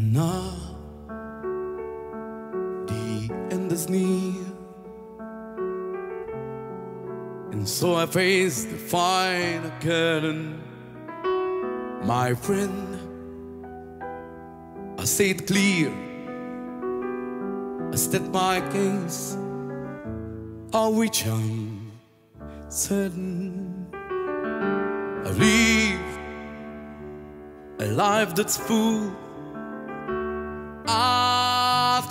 now the end is near. And so I face the final curtain, my friend. I say it clear, I state my case, of which I'm certain. I've lived a life that's full.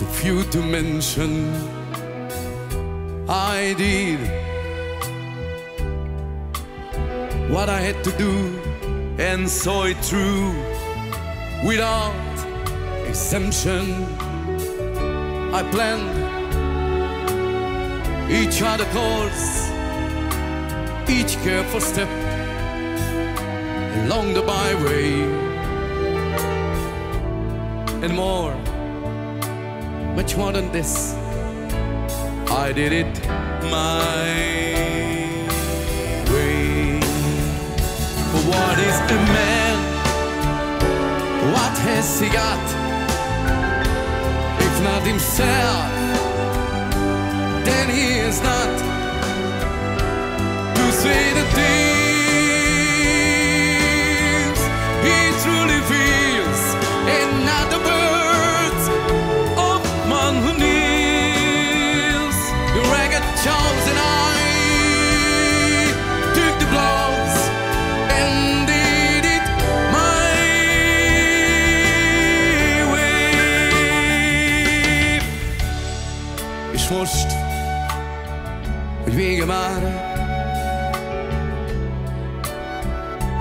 too few to mention. I did what I had to do and saw it through without exemption. I planned each other course, each careful step along the byway, and more, much more than this. I did it my way. For what is a man? What has he got? If not himself, then he is not hogy vége már,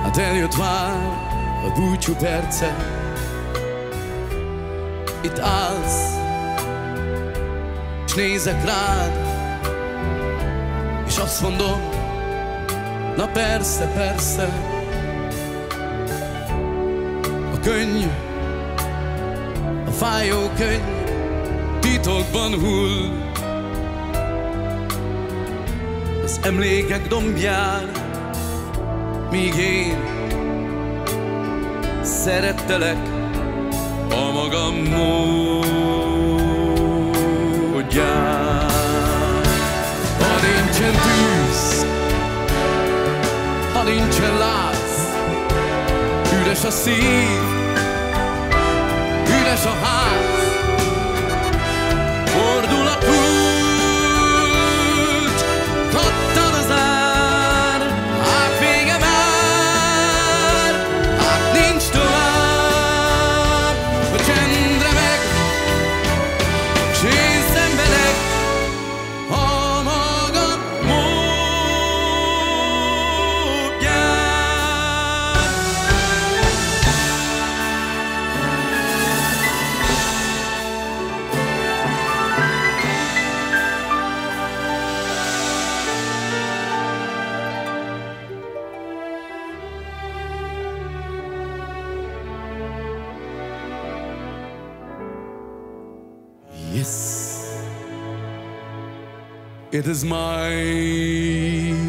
hát eljött már a búcsú perce. Itt állsz, és nézek rád, és azt mondom, na persze, persze, a könny, a fájó könny titokban hull. Az emlékek dombján, míg én szerettelek a magam módján. Ha nincsen tűz, ha nincsen láz, üres a szív, üres a ház, Yes, it is my